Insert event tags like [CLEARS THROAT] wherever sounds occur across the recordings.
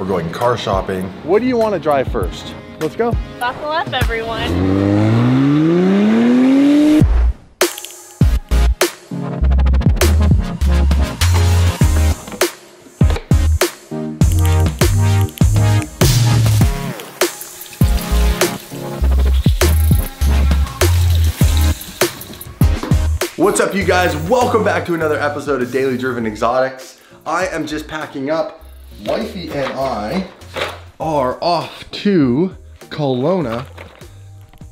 We're going car shopping. What do you want to drive first? Let's go. Buckle up, everyone. What's up, you guys? Welcome back to another episode of Daily Driven Exotics. I am just packing up. Wifey and I are off to Kelowna.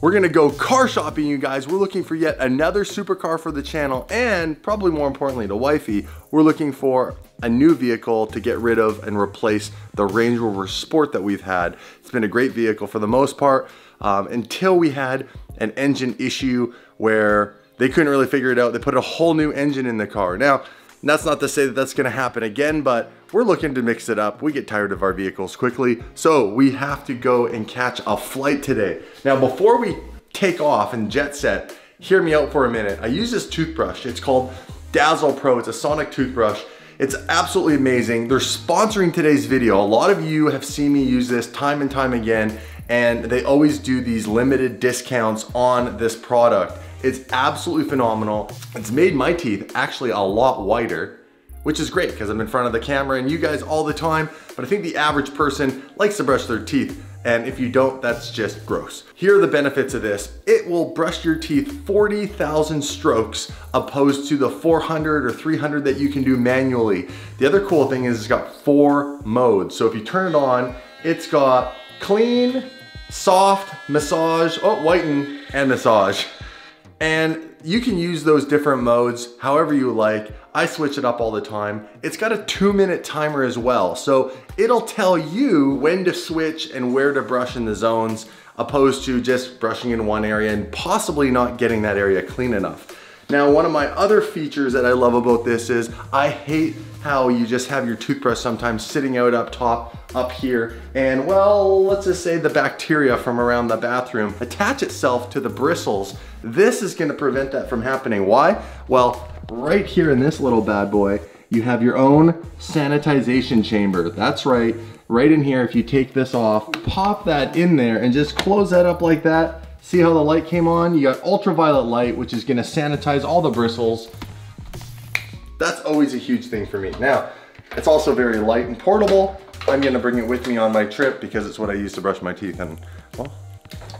We're gonna go car shopping, you guys. We're looking for yet another supercar for the channel, and probably more importantly to Wifey, we're looking for a new vehicle to get rid of and replace the Range Rover Sport that we've had. It's been a great vehicle for the most part um, until we had an engine issue where they couldn't really figure it out. They put a whole new engine in the car. Now, that's not to say that that's gonna happen again, but we're looking to mix it up. We get tired of our vehicles quickly, so we have to go and catch a flight today. Now, before we take off and jet set, hear me out for a minute. I use this toothbrush. It's called Dazzle Pro. It's a sonic toothbrush. It's absolutely amazing. They're sponsoring today's video. A lot of you have seen me use this time and time again, and they always do these limited discounts on this product. It's absolutely phenomenal. It's made my teeth actually a lot whiter, which is great because I'm in front of the camera and you guys all the time, but I think the average person likes to brush their teeth. And if you don't, that's just gross. Here are the benefits of this. It will brush your teeth 40,000 strokes opposed to the 400 or 300 that you can do manually. The other cool thing is it's got four modes. So if you turn it on, it's got clean, soft, massage, oh, whiten, and massage. And you can use those different modes however you like. I switch it up all the time. It's got a two minute timer as well. So it'll tell you when to switch and where to brush in the zones opposed to just brushing in one area and possibly not getting that area clean enough. Now, one of my other features that I love about this is I hate how you just have your toothbrush sometimes sitting out up top up here and well let's just say the bacteria from around the bathroom attach itself to the bristles. This is going to prevent that from happening. Why? Well right here in this little bad boy you have your own sanitization chamber. That's right right in here if you take this off pop that in there and just close that up like that see how the light came on you got ultraviolet light which is to sanitize all the bristles that's always a huge thing for me. Now, it's also very light and portable. I'm gonna bring it with me on my trip because it's what I use to brush my teeth and well,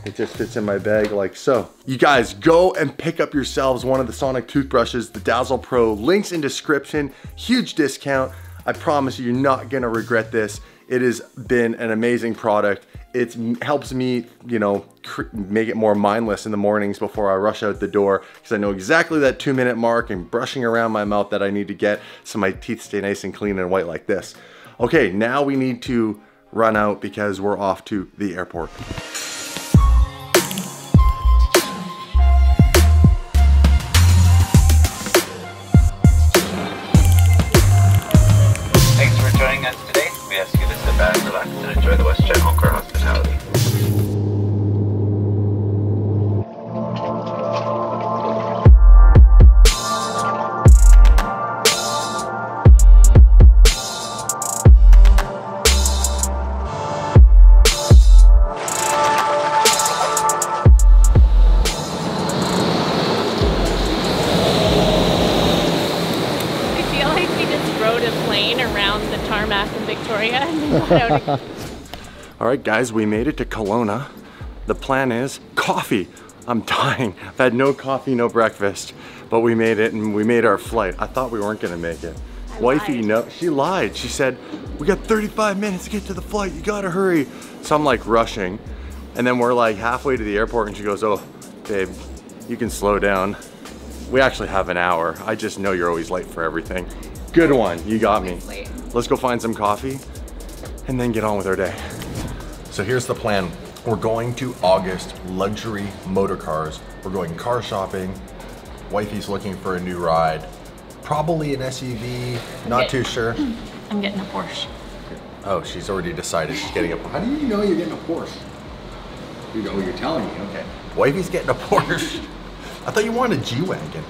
it just fits in my bag like so. You guys go and pick up yourselves one of the Sonic toothbrushes, the Dazzle Pro, links in description, huge discount. I promise you, you're not gonna regret this. It has been an amazing product. It helps me, you know, make it more mindless in the mornings before I rush out the door because I know exactly that two minute mark and brushing around my mouth that I need to get so my teeth stay nice and clean and white like this. Okay, now we need to run out because we're off to the airport. Guys, we made it to Kelowna. The plan is coffee. I'm [LAUGHS] dying. I've had no coffee, no breakfast, but we made it and we made our flight. I thought we weren't gonna make it. I Wifey, lied. no, she lied. She said, we got 35 minutes to get to the flight. You gotta hurry. So I'm like rushing. And then we're like halfway to the airport and she goes, oh, babe, you can slow down. We actually have an hour. I just know you're always late for everything. Good one, you got me. Let's go find some coffee and then get on with our day. So here's the plan. We're going to August Luxury Motor Cars. We're going car shopping. Wifey's looking for a new ride. Probably an SUV, not too sure. [CLEARS THROAT] I'm getting a Porsche. Oh, she's already decided she's getting a Porsche. How do you know you're getting a Porsche? You know, you're telling me, okay. Wifey's getting a Porsche. I thought you wanted a G-Wagon.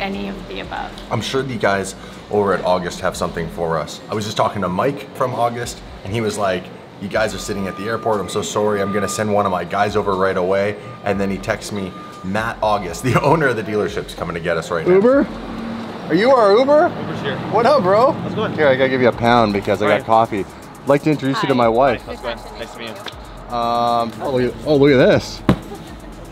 any of the above. I'm sure the guys over at August have something for us. I was just talking to Mike from August, and he was like, you guys are sitting at the airport. I'm so sorry. I'm gonna send one of my guys over right away. And then he texts me, Matt August, [LAUGHS] the owner of the dealership's coming to get us right now. Uber? Are you our Uber? Uber's here. What up, bro? How's it going? Here, I gotta give you a pound because I got Right. coffee. I'd like to introduce you to my wife. How's it going? Nice to meet you. Um, oh, look at, oh, look at this.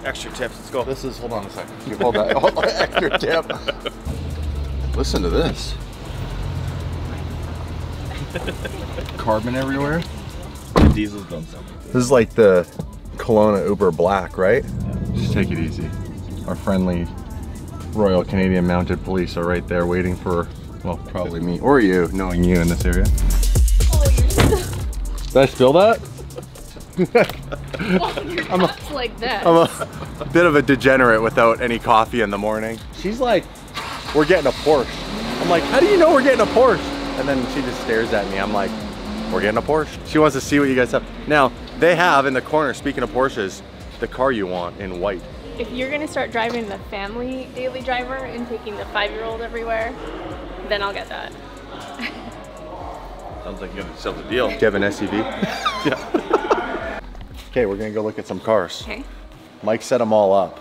Extra tips. Let's go. This is, hold on a second. You hold that. Hold on, extra tip. [LAUGHS] Listen to this. [LAUGHS] Carbon everywhere. The diesel's done something. This is like the Kelowna Uber Black, right? Just take it easy. Our friendly Royal Canadian Mounted Police are right there waiting for, well, probably me or you, knowing you in this area. [LAUGHS] Did I spill that? [LAUGHS] I'm a, like this. I'm a bit of a degenerate without any coffee in the morning. She's like, we're getting a Porsche. I'm like, how do you know we're getting a Porsche? And then she just stares at me. I'm like, we're getting a Porsche. She wants to see what you guys have. Now, they have in the corner, speaking of Porsches, the car you want in white. if you're gonna start driving the family daily driver and taking the five-year-old everywhere, then I'll get that. Sounds like you got yourself a deal. Do you have an SUV? [LAUGHS] yeah. okay, we're gonna go look at some cars. Okay. Mike set them all up.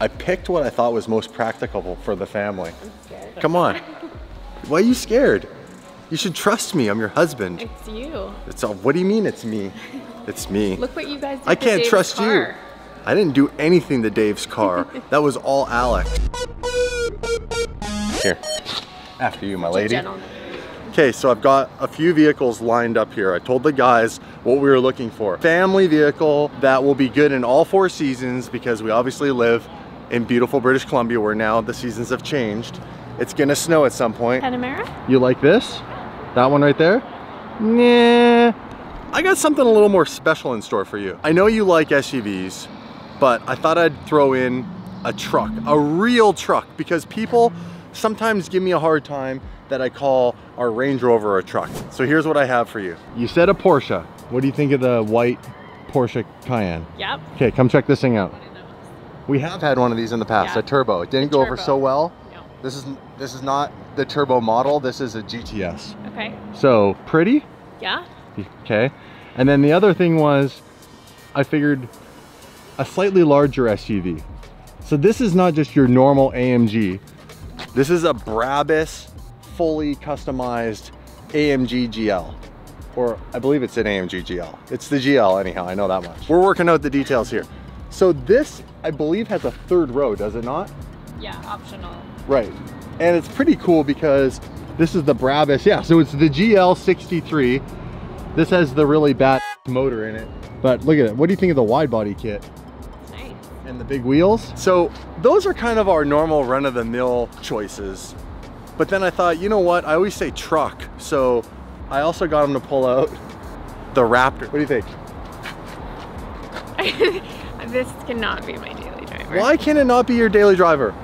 I picked what I thought was most practical for the family. I'm scared. Come on. Why are you scared? You should trust me. I'm your husband. It's you. It's all, what do you mean it's me? [LAUGHS] It's me. Look what you guys did I can't Dave's trust car. you. I didn't do anything to Dave's car. [LAUGHS] that was all Alex. Here. After you, my lady. Okay, so I've got a few vehicles lined up here. I told the guys what we were looking for. Family vehicle that will be good in all four seasons because we obviously live in beautiful British Columbia where now the seasons have changed. It's gonna snow at some point. Panamera? You like this? That one right there? Nah. I got something a little more special in store for you. I know you like SUVs, but I thought I'd throw in a truck, a real truck, because people sometimes give me a hard time that I call our Range Rover a truck. So here's what I have for you. You said a Porsche. What do you think of the white Porsche Cayenne? Yep. Okay, come check this thing out. One of those. We have had one of these in the past, Yeah. a turbo. It didn't The go over so well. No. This is this is not the turbo model. This is a GTS. Okay. So pretty, Yeah. okay. And then the other thing was, I figured a slightly larger SUV. So this is not just your normal AMG. This is a Brabus fully customized AMG GL. Or I believe it's an AMG GL. It's the GL anyhow, I know that much. We're working out the details here. So this, I believe, has a third row, does it not? Yeah. Optional. Right. And it's pretty cool because this is the Brabus. Yeah, so it's the GL63. This has the really bad motor in it. But look at it. What do you think of the wide body kit nice. and the big wheels? So those are kind of our normal run of the mill choices. But then I thought, you know what? I always say truck. So I also got them to pull out the Raptor. What do you think? [LAUGHS] this cannot be my daily driver. Why can it not be your daily driver?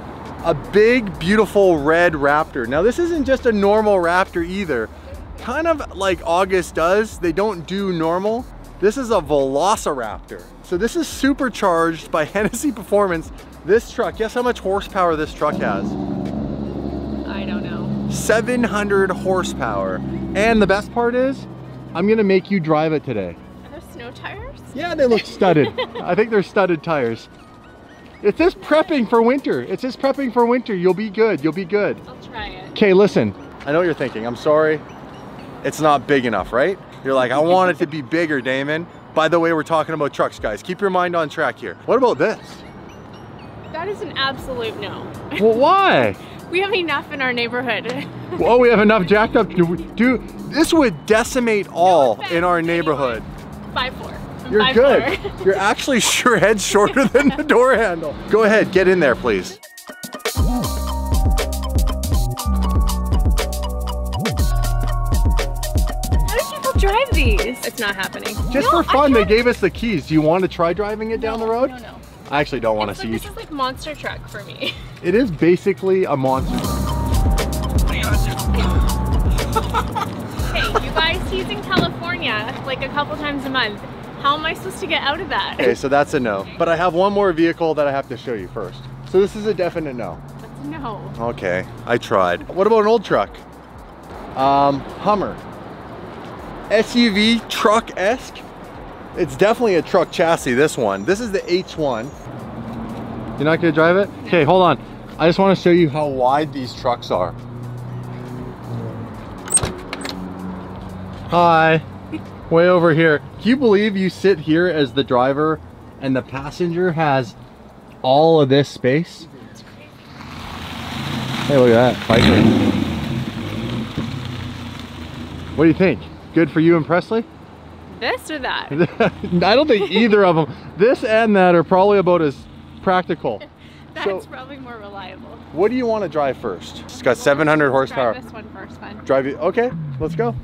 A big, beautiful red Raptor. Now this isn't just a normal Raptor either. Kind of like August does, they don't do normal. This is a Velociraptor. So this is supercharged by [LAUGHS] Hennessy Performance. This truck, guess how much horsepower this truck has? I don't know. 700 horsepower. And the best part is, I'm gonna make you drive it today. Are there snow tires? Yeah, they look studded. [LAUGHS] I think they're studded tires. It just prepping for winter. It's just prepping for winter. You'll be good. You'll be good. I'll try it. Okay, listen. I know what you're thinking. I'm sorry. It's not big enough, right? You're like, I want it to be bigger, Damon. By the way, we're talking about trucks, guys. Keep your mind on track here. What about this? That is an absolute no. Well, why? [LAUGHS] we have enough in our neighborhood. [LAUGHS] Oh, we have enough jacked up. Do, do this would decimate all offense, in our anyone. neighborhood. Five four. I'm You're good. four. [LAUGHS] You're actually sure head shorter [LAUGHS] than the door handle. Go ahead, get in there, please. How do people drive these? It's not happening. Just No, for fun, they gave us the keys. Do you want to try driving it down the road? No, no. I actually don't want to It's see like, you. this is like monster truck for me. [LAUGHS] It is basically a monster. Hey, you guys, he's in California like a couple times a month. How am I supposed to get out of that? Okay, so that's a no. But I have one more vehicle that I have to show you first. So this is a definite no. What's No. Okay, I tried. What about an old truck? Um, Hummer. SUV truck-esque. It's definitely a truck chassis, this one. This is the H1. You're not gonna drive it? Okay, hold on. I just wanna show you how wide these trucks are. Hi, way over here. Can you believe you sit here as the driver and the passenger has all of this space? Hey, look at that, biker. What do you think? Good for you and Presley? This or that? [LAUGHS] I don't think either of them. This and that are probably about as practical. [LAUGHS] That's So- probably more reliable. What do you want to drive first? It's got 700 horsepower. Try this one first, fun. Drive it. Okay, let's go.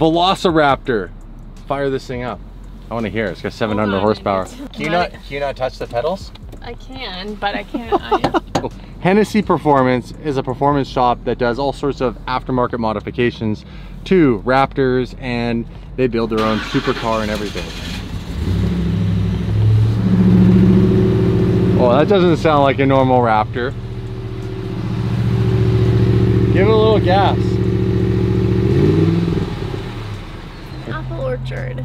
Velociraptor. Fire this thing up. I want to hear. it. It's got 700 on, horsepower. it's- Can you not? Can you not touch the pedals? I can, but I can't. I, [LAUGHS] Hennessy Performance is a performance shop that does all sorts of aftermarket modifications to Raptors and they build their own supercar and everything. Oh, that doesn't sound like a normal Raptor. Give it a little gas. apple orchard.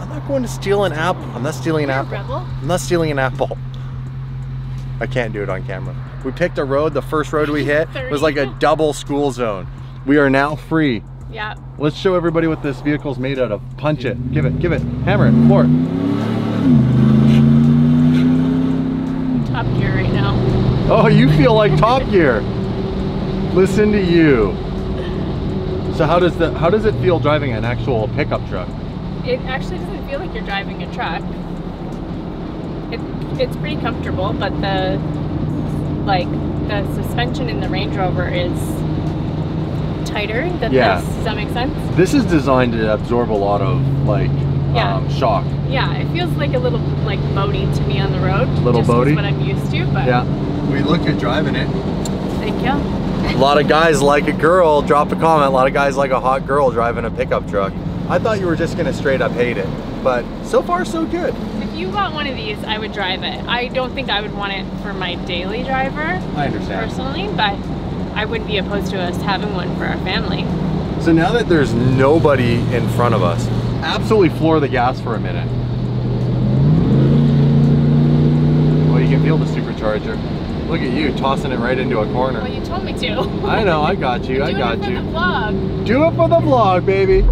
I'm not going to steal an apple. I'm not stealing an apple. rebel. I'm not stealing an apple. I can't do it on camera. We picked a road, the first road we [LAUGHS] hit was like a double school zone. We are now free. Yeah. Let's show everybody what this vehicle's made out of. Punch it, give it, give it, hammer it, floor it. Top gear right now. Oh, you feel like Top [LAUGHS] Gear. Listen to you. So how does the how does it feel driving an actual pickup truck? It actually doesn't feel like you're driving a truck. It, it's pretty comfortable, but the like the suspension in the Range Rover is tighter than Yeah. this. Does that make sense? This is designed to absorb a lot of like Yeah. um, shock. Yeah, it feels like a little like boaty to me on the road. Little just 'cause boaty? what I'm used to, but Yeah. We look at driving it. thank you. A lot of [LAUGHS] guys like a girl, drop a comment. A lot of guys like a hot girl driving a pickup truck. I thought you were just gonna straight up hate it, but so far so good. If you got one of these, I would drive it. I don't think I would want it for my daily driver I understand. personally, but I wouldn't be opposed to us having one for our family. So now that there's nobody in front of us, absolutely floor the gas for a minute. Well, you can feel the supercharger. Look at you tossing it right into a corner. Well, you told me to. I know, I got you, [LAUGHS] I Doing got it for you. the vlog. Do it for the vlog, baby.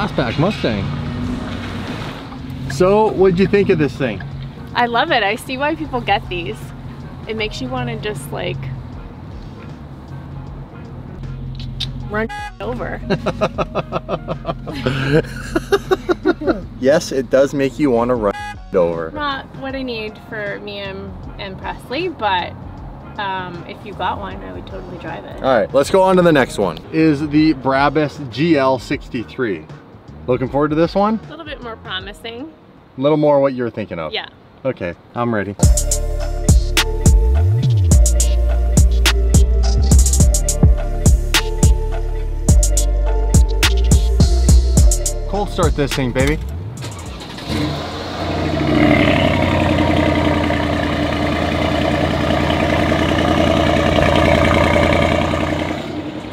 Fastback Mustang. So, what'd you think of this thing? I love it. I see why people get these. It makes you want to just like run [LAUGHS] over. [LAUGHS] yes, it does make you want to run [LAUGHS] over. Not what I need for me and, and Presley, but um, if you got one, I would totally drive it. All right, let's go on to the next one. Is the Brabus GL63. Looking forward to this one? A little bit more promising. A little more what you're thinking of. Yeah. Okay, I'm ready. Cold start this thing, baby.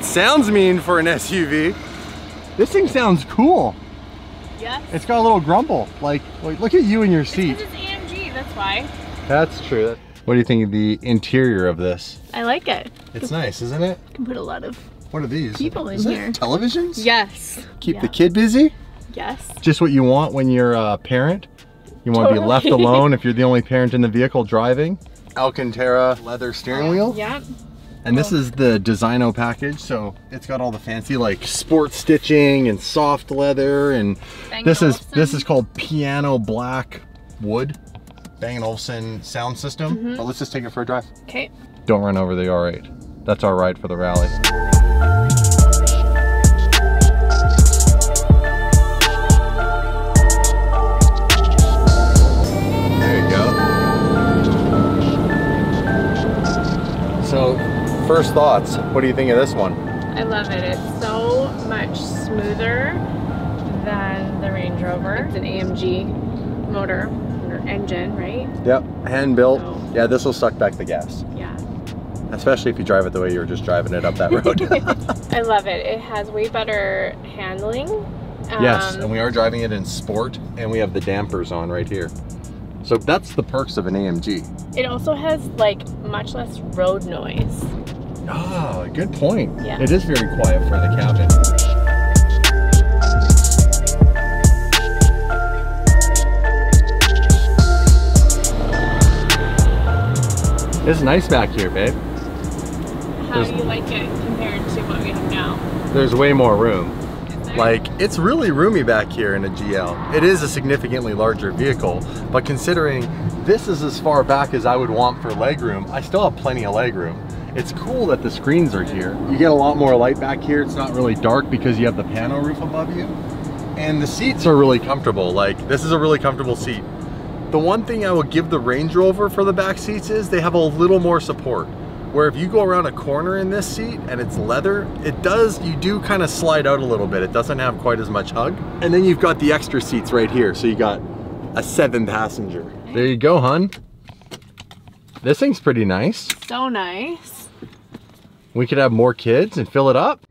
Sounds mean for an SUV. This thing sounds cool. Yes. It's got a little grumble. Like, like look at you in your It's seat. 'cause it's AMG, that's why. That's true. What do you think of the interior of this? I like it. It's nice, isn't it? You can put a lot of What are these? People in here. televisions? yes. Keep the kid busy? Yes. Just what you want when you're a parent? You want to be left alone [LAUGHS] if you're the only parent in the vehicle driving? Alcantara leather steering wheel. Yep. And this is the Designo package, so it's got all the fancy like sport stitching and soft leather and Bang this is this is called piano black wood Bang & Olufsen sound system. Mm-hmm. But let's just take it for a drive. Okay. Don't run over the R8. That's our ride for the rally. First thoughts. What do you think of this one? I love it. It's so much smoother than the Range Rover. It's an AMG motor or engine, right? Yep, hand built. Oh. Yeah, this will suck back the gas, Yeah. especially if you drive it the way you were just driving it up that [LAUGHS] road. I love it. It has way better handling. yes, Um, and we are driving it in sport, and we have the dampers on right here. So that's the perks of an AMG. It also has like much less road noise. Ah, good point. Yeah. It is very quiet for the cabin. It's nice back here, babe. How There's- do you like it compared to what we have now? There's way more room. Like, it's really roomy back here in a GL. It is a significantly larger vehicle, but considering this is as far back as I would want for legroom, I still have plenty of leg legroom. It's cool that the screens are here. You get a lot more light back here. It's not really dark because you have the pano roof above you. And the seats are really comfortable. Like, this is a really comfortable seat. The one thing I would give the Range Rover for the back seats is they have a little more support. Where if you go around a corner in this seat and it's leather, it does, you do kind of slide out a little bit. It doesn't have quite as much hug. And then you've got the extra seats right here. So you got a seven passenger. There you go, hun. This thing's pretty nice. so nice. We could have more kids and fill it up.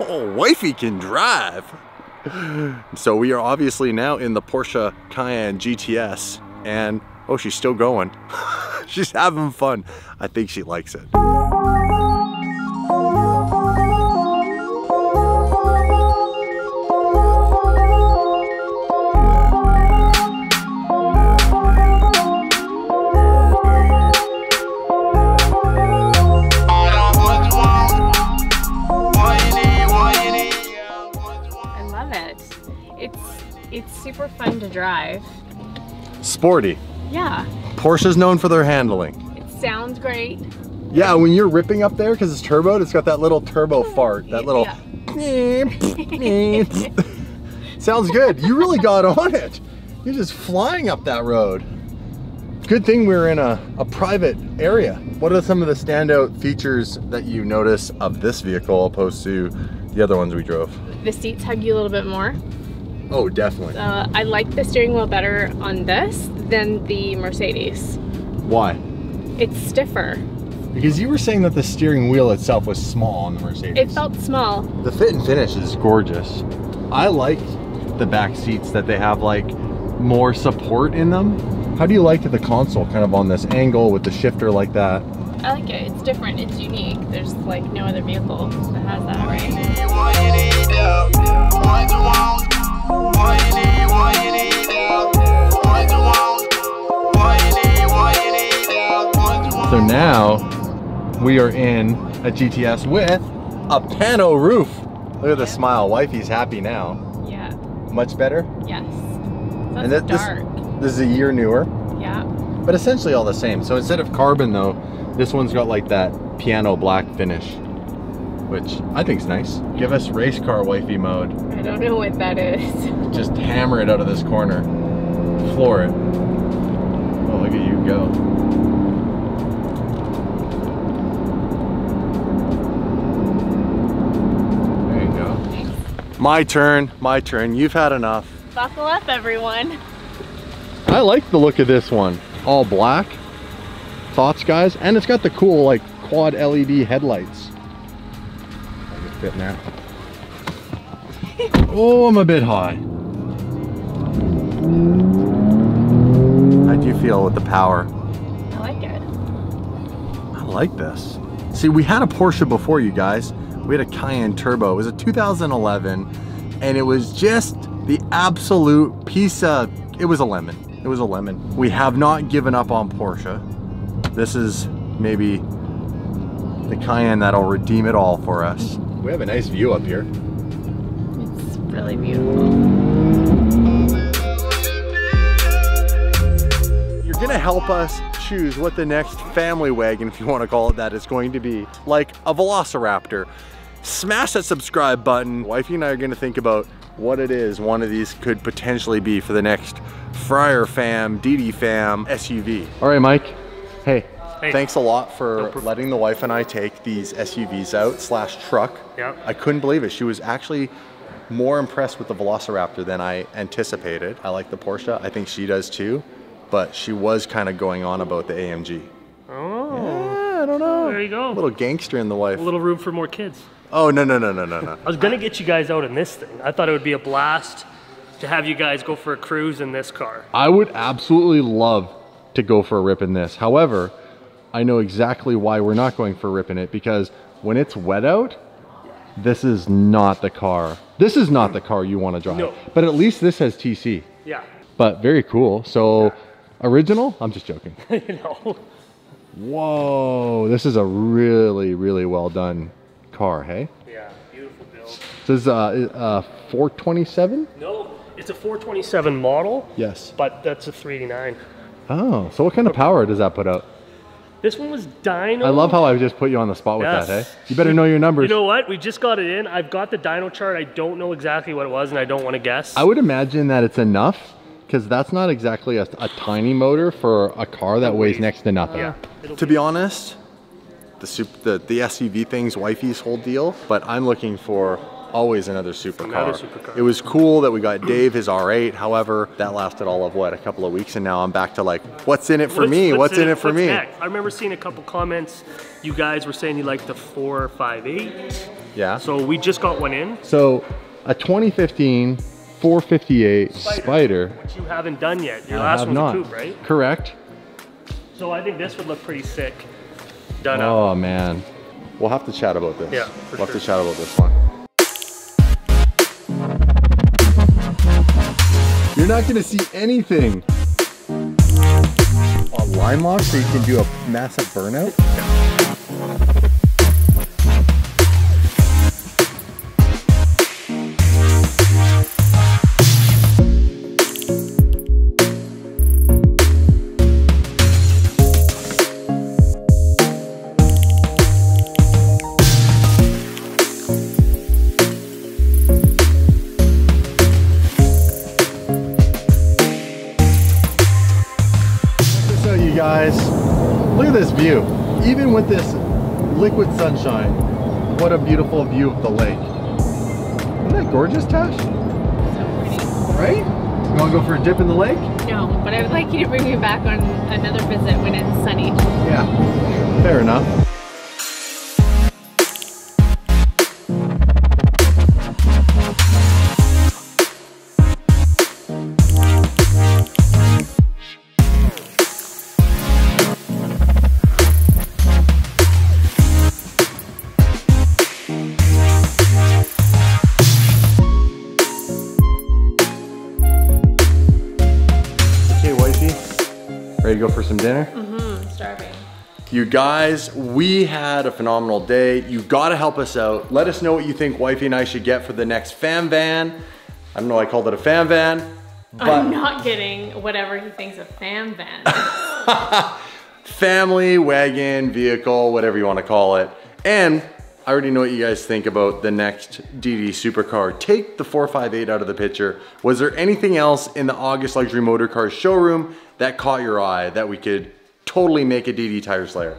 Oh, wifey can drive. So we are obviously now in the Porsche Cayenne GTS and oh, she's still going. [LAUGHS] she's having fun. I think she likes it. Super fun to drive. Sporty. Yeah. Porsche's known for their handling. It sounds great. Yeah, when you're ripping up there because it's turboed, it's got that little turbo fart, that little. Yeah. [LAUGHS] Sounds good. You really got [LAUGHS] on it. You're just flying up that road. Good thing we're in a, a private area. What are some of the standout features that you notice of this vehicle opposed to the other ones we drove? The seats hug you a little bit more. Oh, definitely. Uh, I like the steering wheel better on this than the Mercedes. Why? It's stiffer. Because you were saying that the steering wheel itself was small on the Mercedes. It felt small. The fit and finish is gorgeous. I like the back seats that they have like more support in them. How do you like the console kind of on this angle with the shifter like that? I like it. It's different. It's unique. There's like no other vehicle that has that, right? So now we are in a GTS with a pano roof. Look at the smile. Wifey's happy now. Yeah. Much better. Yes. And That's that- this- This is a year newer, Yeah. but essentially all the same. So instead of carbon though, this one's got like that piano black finish, which I think is nice. Give us race car wifey mode. I don't know what that is. Just hammer it out of this corner. Floor it. Oh, look at you go. There you go. My turn, my turn. You've had enough. Buckle up, everyone. I like the look of this one. All black. Thoughts, guys? And it's got the cool, like, quad LED headlights. I fit now. oh, I'm a bit high. How do you feel with the power? I like it. I like this. See, we had a Porsche before you guys. We had a Cayenne Turbo. It was a 2011, and it was just the absolute piece of, it was a lemon. It was a lemon. We have not given up on Porsche. This is maybe the Cayenne that'll redeem it all for us. We have a nice view up here. It's really beautiful. You're gonna help us choose what the next family wagon, if you wanna call it that, is going to be. Like a Velociraptor. Smash that subscribe button. Wifey and I are gonna think about what it is one of these could potentially be for the next Fryer fam, DD fam SUV. All right, Mike. Hey, Hey. thanks a lot for letting the wife and I take these SUVs out slash truck. Yeah. I couldn't believe it. She was actually more impressed with the Velociraptor than I anticipated. I like the Porsche. I think she does too. But she was kind of going on about the AMG. Oh, Yeah, I don't know. there you go. A little gangster in the wife. A little room for more kids. Oh, no, no, no, no, no, no. I was gonna get you guys out in this thing. I thought it would be a blast to have you guys go for a cruise in this car. I would absolutely love to go for a rip in this. However, I know exactly why we're not going for ripping it because when it's wet out, this is not the car. This is not the car you want to drive. No. But at least this has TC. Yeah, But very cool. So, original? I'm just joking. [LAUGHS] you know. Whoa, this is a really, really well done car, hey? Yeah, beautiful build. This is a, uh, 427? No, it's a 427 model, Yes. but that's a 389. Oh, so what kind of power does that put out? This one was dyno. I love how I just put you on the spot with Yes. that, hey? You better know your numbers. You know what? We just got it in. I've got the dyno chart. I don't know exactly what it was, and I don't want to guess. I would imagine that it's enough because that's not exactly a, a tiny motor for a car that weighs next to nothing. yeah. To be honest, the, sup- the the SUV thing's wifey's whole deal, but I'm looking for always another supercar. Another supercar. It was cool that we got Dave his R8. However, that lasted all of what a couple of weeks, and now I'm back to like, what's in it for What's- me? What's, in it for me? next? I remember seeing a couple comments. You guys were saying you liked the 458. Yeah. So we just got one in, So a 2015 458 Spider. which you haven't done yet. Your I last one's not. a coupe, right? Correct. So I think this would look pretty sick. Done up. Oh man, we'll have to chat about this. Yeah, we'll have to chat about this one. You're not gonna see anything on line lock, so you can do a massive burnout. View. Even with this liquid sunshine, what a beautiful view of the lake. Isn't that gorgeous, Tash? So Right? You wanna go for a dip in the lake? No, but I would like you to bring me back on another visit when it's sunny. Yeah. Fair enough. Ready to go for some dinner? Mm-hmm, starving. You guys, we had a phenomenal day. You gotta help us out. Let us know what you think wifey and I should get for the next fam van. I don't know, I called it a fam van. I'm not getting whatever he thinks a fan van [LAUGHS] family, wagon, vehicle, whatever you wanna call it. And I already know what you guys think about the next DD supercar. Take the 458 out of the picture. Was there anything else in the August Luxury Motor Cars showroom that caught your eye that we could totally make a DD Tire Slayer?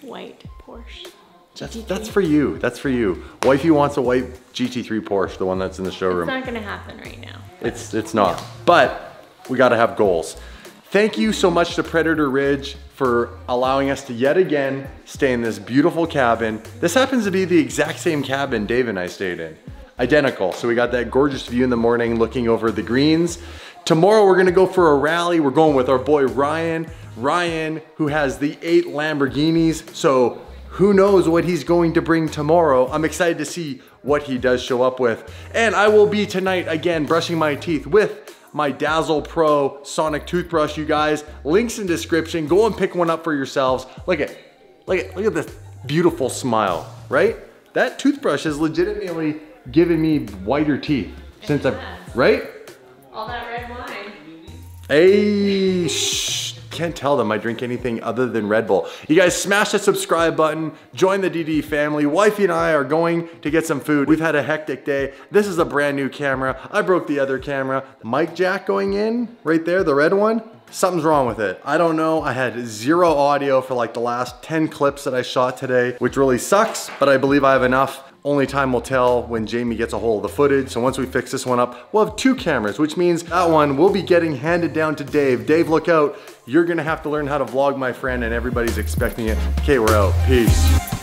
White Porsche. That's, that's for you. That's for you. Wifey wants a white GT3 Porsche, the one that's in the showroom. It's not gonna happen right now. It's it's not. But we got to have goals. Thank you so much to Predator Ridge for allowing us to yet again stay in this beautiful cabin. This happens to be the exact same cabin Dave and I stayed in. Identical. So we got that gorgeous view in the morning looking over the greens. Tomorrow we're gonna go for a rally. We're going with our boy Ryan. Ryan, who has the eight Lamborghinis. So who knows what he's going to bring tomorrow. I'm excited to see what he does show up with. And I will be tonight again brushing my teeth with my Dazzle Pro Sonic toothbrush, you guys. Links in description. Go and pick one up for yourselves. Look at, look at, look at this beautiful smile, right? that toothbrush has legitimately given me whiter teeth since I've, right? All that red wine. Hey, shh. Can't tell them I drink anything other than Red Bull. You guys smash the subscribe button, join the DD family. Wifey and I are going to get some food. We've had a hectic day. This is a brand new camera. I broke the other camera. Mic jack going in right there, the red one. Something's wrong with it. I don't know. I had zero audio for like the last 10 clips that I shot today, which really sucks, but I believe I have enough. Only time will tell when Jamie gets a hold of the footage. So once we fix this one up, we'll have two cameras, which means that one will be getting handed down to Dave. Dave, look out. You're gonna have to learn how to vlog, my friend, and everybody's expecting it. Okay, we're out. Peace.